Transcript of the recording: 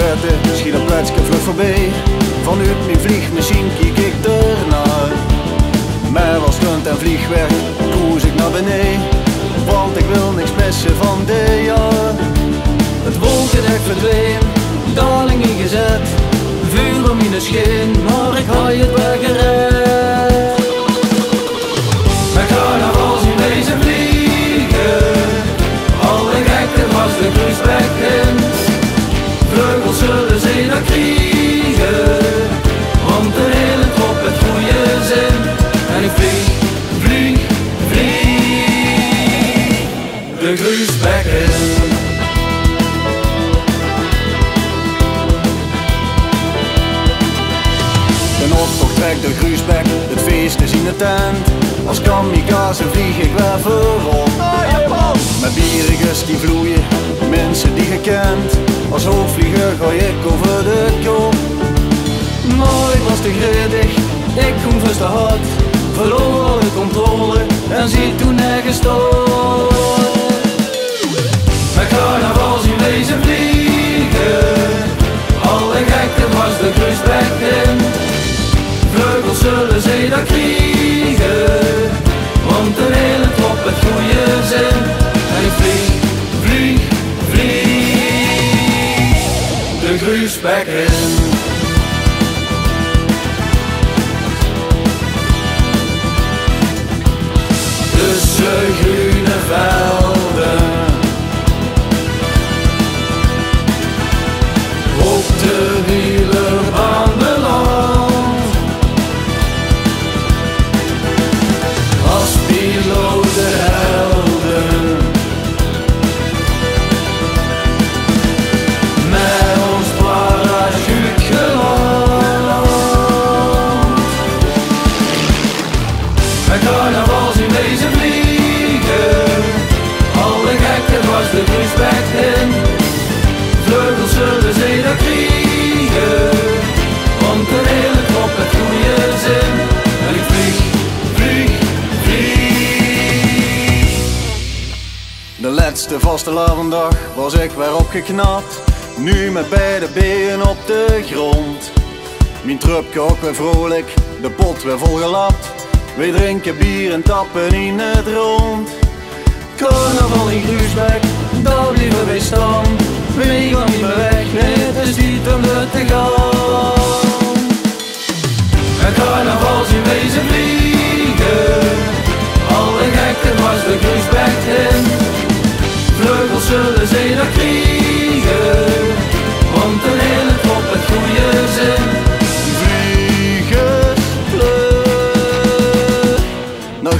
vette, schiet een plaatsje vlug voorbij. Vanuit mijn vliegmachine kijk ik ernaar. Maar was stunt en vliegwerk, koers ik naar beneden. Want ik wil niks missen van dit jaar. Het wolkendek verdween, daling ingezet. Vuur om in de scheen, maar ik haal het weggered. De cruisebekken. De optocht trekt de gruusbek, het feest is in de tent. Als kamikaze vlieg ik weer voorop. Met bierigers die vloeien, mensen die gekend. Als hoofdvlieger ga ik over de kop. Ik was te gretig, ik kom vast te hard alle controle en zie toen nergens stort dat kriegen Want de hele trop het goede zin. Ik vlieg, vlieg, vlieg De tussen you know that laatste vaste lavendag was ik weer opgeknapt. Nu met beide benen op de grond. Mijn trupje ook weer vrolijk, de pot weer volgelapt. We drinken bier en tappen in het rond. Carnaval in Gruusbeek, Но